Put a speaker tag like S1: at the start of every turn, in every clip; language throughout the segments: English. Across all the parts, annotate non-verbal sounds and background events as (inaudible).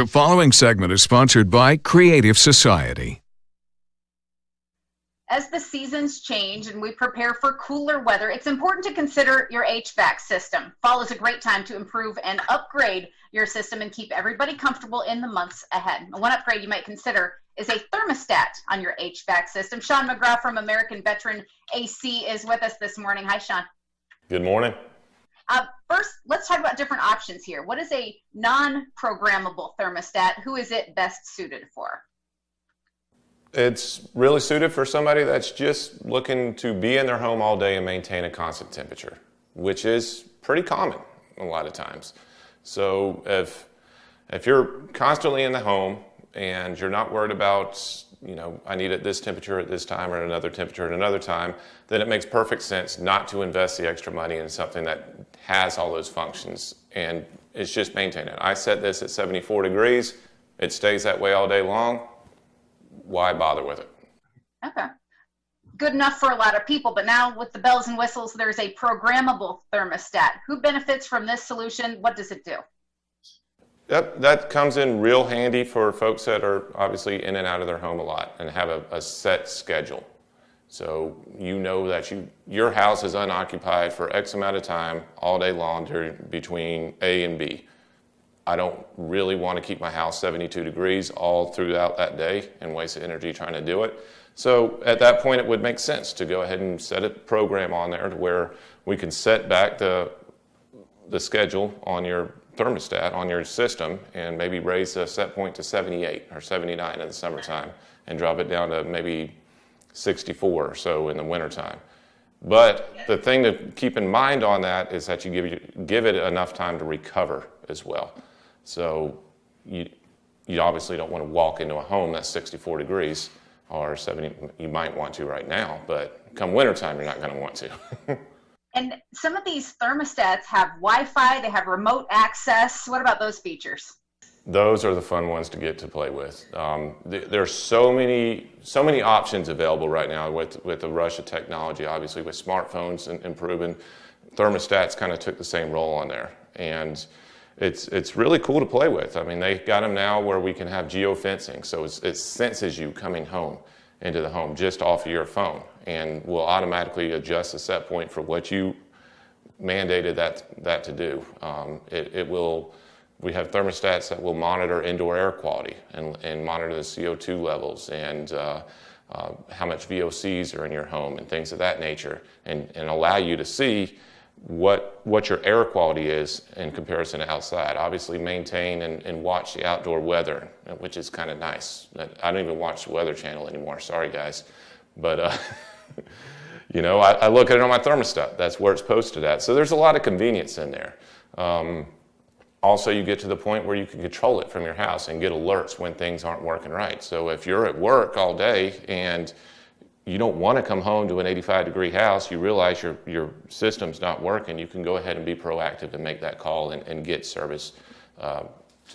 S1: The following segment is sponsored by Creative Society.
S2: As the seasons change and we prepare for cooler weather, it's important to consider your HVAC system. Fall is a great time to improve and upgrade your system and keep everybody comfortable in the months ahead. One upgrade you might consider is a thermostat on your HVAC system. Shawn McGraw from American Veteran AC is with us this morning. Hi, Shawn.
S3: Good morning.
S2: Uh, first, let's talk about different options here. What is a non programmable thermostat? Who is it best suited for?
S3: It's really suited for somebody that's just looking to be in their home all day and maintain a constant temperature, which is pretty common a lot of times. So if if you're constantly in the home and you're not worried about, you know, I need it this temperature at this time or another temperature at another time, then it makes perfect sense not to invest the extra money in something that has all those functions and it's just maintaining it. I set this at 74 degrees. It stays that way all day long why bother with it?
S2: Okay. Good enough for a lot of people, but now with the bells and whistles, there's a programmable thermostat. Who benefits from this solution? What does it do?
S3: Yep, that comes in real handy for folks that are obviously in and out of their home a lot and have a, a set schedule. So you know that you your house is unoccupied for X amount of time all day long during, between A and B. I don't really want to keep my house 72 degrees all throughout that day and waste energy trying to do it. So at that point, it would make sense to go ahead and set a program on there to where we can set back the, the schedule on your thermostat, on your system, and maybe raise the set point to 78 or 79 in the summertime and drop it down to maybe 64 or so in the wintertime. But the thing to keep in mind on that is that you give, give it enough time to recover as well. So you, you obviously don't want to walk into a home that's 64 degrees or 70. You might want to right now, but come wintertime, you're not going to want to. (laughs)
S2: and some of these thermostats have Wi-Fi. They have remote access. What about those features?
S3: Those are the fun ones to get to play with. Um, th- there are so many, so many options available right now with with the rush of technology. Obviously, with smartphones and improving, thermostats kind of took the same role on there, and it's, it's really cool to play with. I mean, they got them now where we can have geofencing, so it senses you coming home into the home just off of your phone and will automatically adjust the set point for what you mandated that, that to do. Um, it, it will, we have thermostats that will monitor indoor air quality and, and monitor the CO2 levels and uh, uh, how much VOCs are in your home and things of that nature and, and allow you to see what, what your air quality is in comparison to outside. Obviously, maintain and, and watch the outdoor weather, which is kind of nice. I don't even watch the Weather Channel anymore. Sorry, guys. But, uh, (laughs) you know, I, I, look at it on my thermostat. That's where it's posted at. So there's a lot of convenience in there. Um, also, you get to the point where you can control it from your house and get alerts when things aren't working right. So if you're at work all day and you don't want to come home to an 85 degree house, you realize your, your system's not working, you can go ahead and be proactive and make that call and, and get service uh,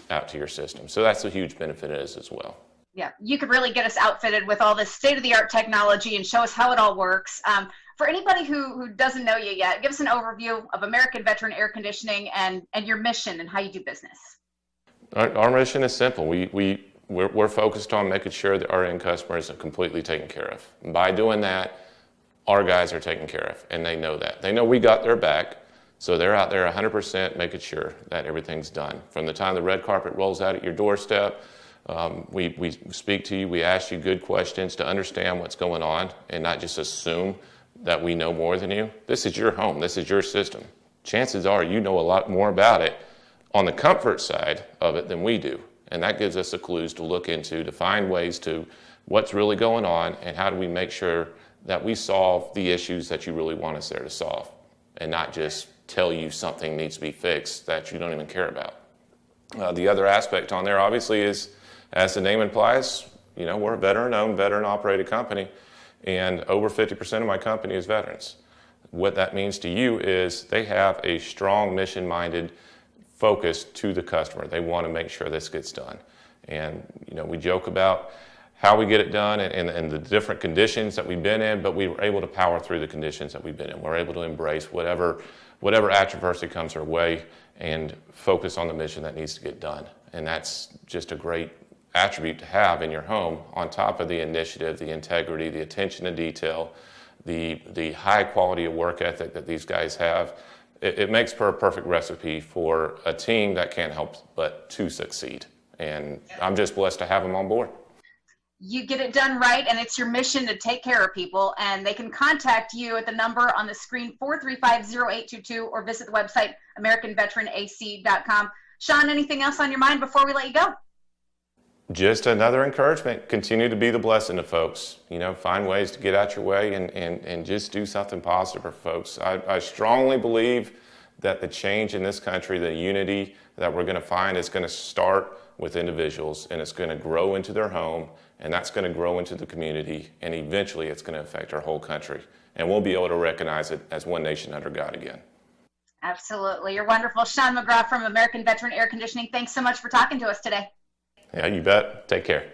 S3: out to your system. So that's a huge benefit it is as well.
S2: Yeah, you could really get us outfitted with all this state of the art technology and show us how it all works. Um, for anybody who, who doesn't know you yet, give us an overview of American Veteran Air Conditioning and, and your mission and how you do business.
S3: Our, our mission is simple. We, we we're, we're focused on making sure that our end customers are completely taken care of. And by doing that, our guys are taken care of, and they know that. They know we got their back, so they're out there 100% making sure that everything's done. From the time the red carpet rolls out at your doorstep, um, we, we speak to you, we ask you good questions to understand what's going on and not just assume that we know more than you. This is your home, this is your system. Chances are you know a lot more about it on the comfort side of it than we do. And that gives us the clues to look into to find ways to what's really going on and how do we make sure that we solve the issues that you really want us there to solve and not just tell you something needs to be fixed that you don't even care about. Uh, the other aspect on there obviously is, as the name implies, you know, we're a veteran owned, veteran operated company, and over 50% of my company is veterans. What that means to you is they have a strong mission minded focus to the customer. They want to make sure this gets done. And, you know, we joke about how we get it done and, and, and, the different conditions that we've been in, but we were able to power through the conditions that we've been in. We're able to embrace whatever, whatever adversity comes our way and focus on the mission that needs to get done. and that's just a great attribute to have in your home on top of the initiative, the integrity, the attention to detail, the, the high quality of work ethic that these guys have. It, it makes for a perfect recipe for a team that can't help but to succeed. And I'm just blessed to have them on board.
S2: You get it done right and it's your mission to take care of people and they can contact you at the number on the screen 4350822 or visit the website americanveteranac.com shawn anything else on your mind before we let you go
S3: just another encouragement. Continue to be the blessing to folks. You know find ways to get out your way and, and, and just do something positive for folks. I, I strongly believe that the change in this country the unity that we're going to find is going to start with individuals and it's going to grow into their home and that's going to grow into the community and eventually it's going to affect our whole country. And we'll be able to recognize it as one nation under god again.
S2: Absolutely. You're wonderful. Shawn mcgraw from american veteran air conditioning thanks so much for talking to us today
S3: yeah you bet. Take care